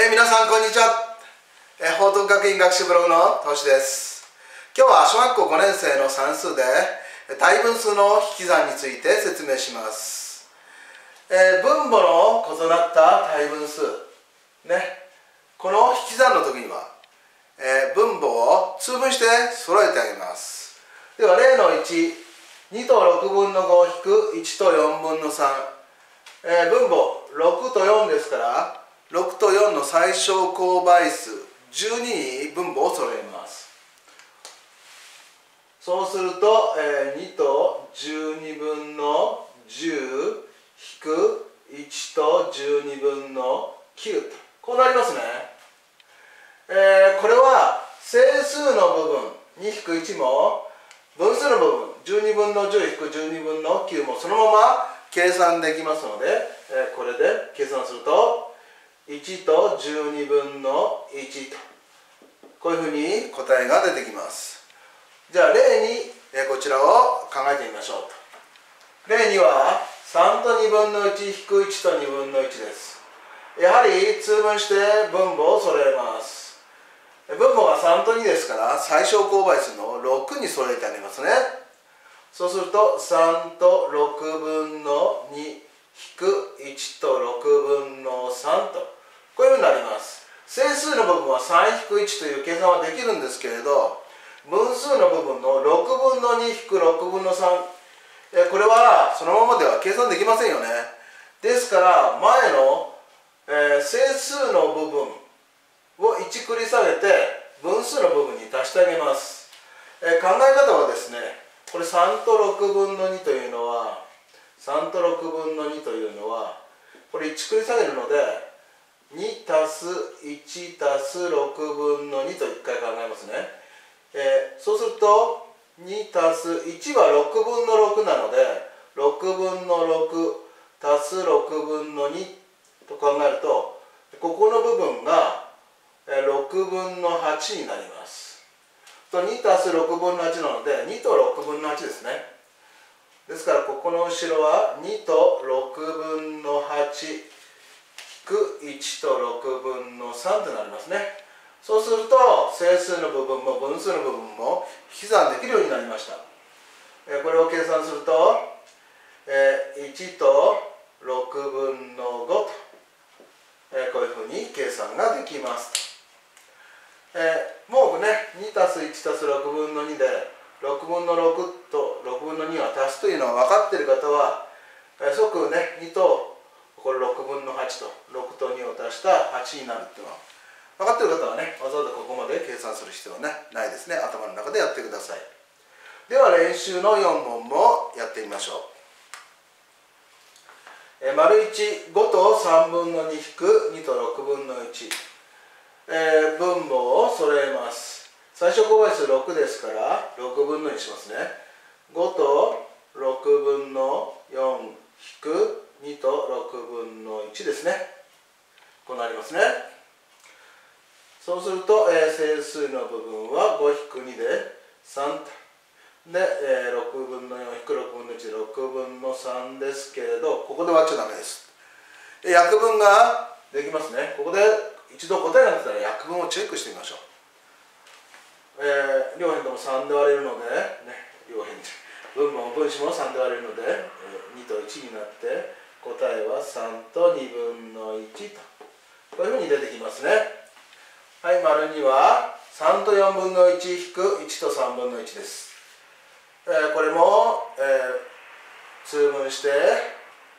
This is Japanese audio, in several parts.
えー、皆さんこんにちは、えー、報徳学院学習ブログの投資です。今日は小学校5年生の算数で対分数の引き算について説明します、えー、分母の異なった対分数。ね。この引き算の時には、え分母を通分して揃えてあげます。では例の12と6分の5引く1と4分の3、え分母6と4ですから6と4の最小公倍数12に分母を揃えます。そうすると、えー、2と12分の10引く1と12分の9と。こうなりますね、えー、これは整数の部分2引く1も分数の部分12分の10引く12分の9もそのまま計算できますので、えー、これで計算すると1と12分の1と。こういうふうに答えが出てきます。じゃあ例にこちらを考えてみましょうと。例には3と2分の1引く1と2分の1です。やはり通分して分母を揃えます。分母が3と2ですから最小公倍数の6に揃えてあげますね。そうすると3と6分の2引く1と6分の3と。こういうふうになります。整数の部分は3-1という計算はできるんですけれど分数の部分の6分の2-6分の3これはそのままでは計算できませんよね。ですから前の、えー、整数の部分を1繰り下げて分数の部分に足してあげます、えー、考え方はですねこれ3と6分の2というのは3と6分の2というのはこれ1繰り下げるので2たす1たす6分の2と1回考えますね、えー、そうすると2たす1は6分の6なので6分の6たす6分の2と考えるとここの部分が6分の8になります。と2たす6分の8なので2と6分の8ですね。ですからここの後ろは2と6分の8く1と6分の3となりますね。そうすると整数の部分も分数の部分も引き算できるようになりました。これを計算すると1と6分の5とこういうふうに計算ができます。もうね2たす1たす6分の2で6分の6と6分の2は足すというのは分かっている方は即ね2とこれ6分の8と6と2を足した8になるっていうのは分かってる方はねわざわざここまで計算する必要は、ね、ないですね。頭の中でやってください。では練習の4問もやってみましょう。え丸15と3分の2引く2と6分の1、えー、分母を揃えます。最小公倍数6ですから6分の2しますね。5と6分の4ですね。こうなりますね。そうすると、えー、整数の部分は5-2で3とで、えー、6分の4-6分の16分の3ですけれどここで割っちゃダメです。約分ができますね。ここで一度答えが出たら約分をチェックしてみましょう、えー、両辺とも3で割れるので、ね、両辺分母も分子も3で割れるので、えー、2と1になって答えは3と2分の1と。こういうふうに出てきますね。はい丸には3と4分の1引く1と3分の1です、えー、これも、えー、通分して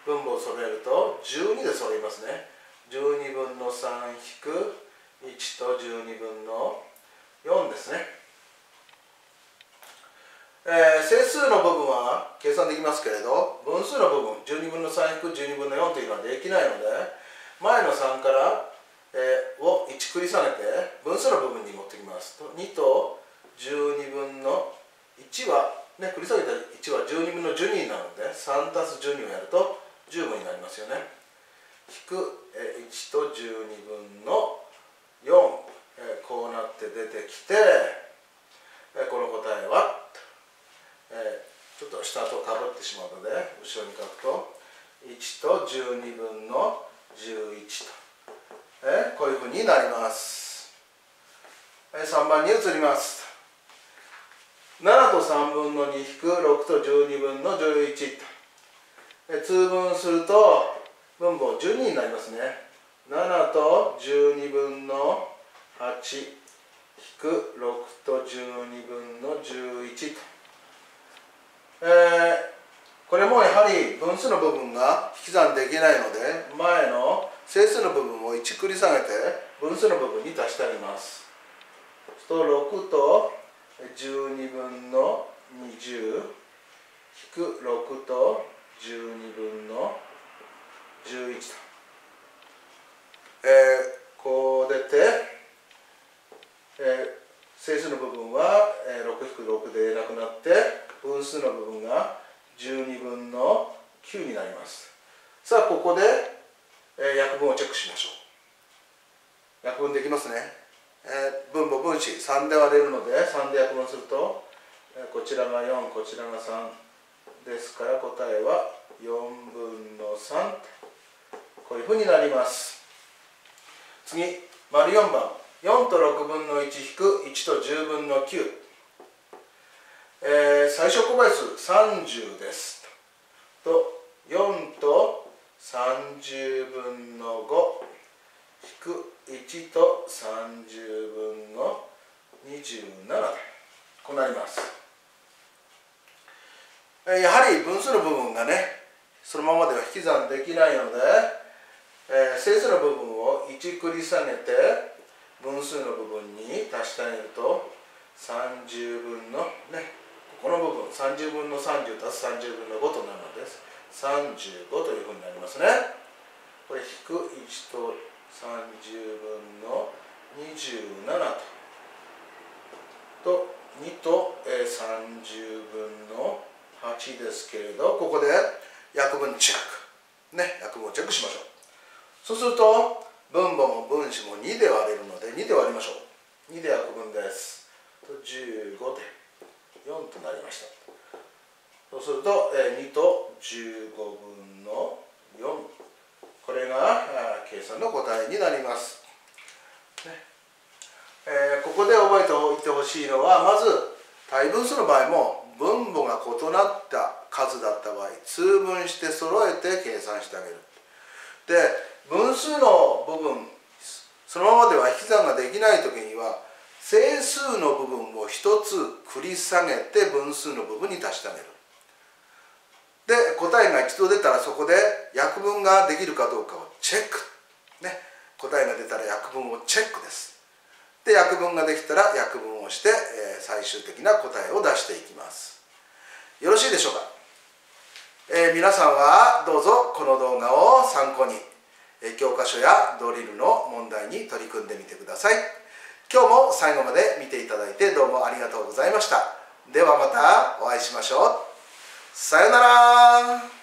分母を揃えると12で揃いますね。12分の3引く1と12分の4ですね。えー、整数の部分は計算できますけれど分数の部分12分の3引く12分の4というのはできないので前の3から、えー、を1繰り下げて分数の部分に持ってきますと2と12分の1は、ね、繰り下げた1は12分の12になるので3たす12をやると15になりますよね。引く、えー、1と12分の4、えー、こうなって出てきて、えー、この答えはえー、ちょっと下とかぶってしまうので後ろに書くと1と12分の11と、え、こういうふうになります。3番に移ります。7と3分の2引く6と12分の11と。通分すると分母12になりますね。7と12分の8引く6と12分の11と、えー、これもやはり分数の部分が引き算できないので前の整数の部分を1繰り下げて分数の部分に足してあります。と6と12分の20引く6と12分の11と、えー、こう出て、えー、整数の部分は、えー、6-6でなくなって分数の部分が12分の9になります。さあここで、えー、約分をチェックしましょう。約分できますね。えー、分母分子3で割れるので3で約分すると、えー、こちらが4こちらが3ですから答えは4分の3こういうふうになります。次丸4番。4と6分の1引く1と10分の9、最小公倍数30です。と4と30分の5引く1と30分の27こうなります。やはり分数の部分がねそのままでは引き算できないので、えー、整数の部分を1繰り下げて分数の部分に足してあげると30分のねこの部分30分の30足す30分の5となるのです。35というふうになりますね。これ引く1と30分の27と。と2と、30分の8ですけれどここで約分チェックね約分をチェックしましょう。そうすると分母も分子も2で割れるので2で割りましょう。2で約分です。と15で。4となりました。そうすると、え、2と15分の4これが計算の答えになります、ね。えー、ここで覚えておいてほしいのはまず対分数の場合も分母が異なった数だった場合通分して揃えて計算してあげる。で分数の部分そのままでは引き算ができない時には整数の部分を一つ繰り下げて分数の部分に足してあげるで答えが一度出たらそこで約分ができるかどうかをチェック、ね、答えが出たら約分をチェックです。で約分ができたら約分をして、えー、最終的な答えを出していきます。よろしいでしょうか、えー、皆さんはどうぞこの動画を参考に、え、教科書やドリルの問題に取り組んでみてください。今日も最後まで見ていただいてどうもありがとうございました。ではまたお会いしましょう。さよなら。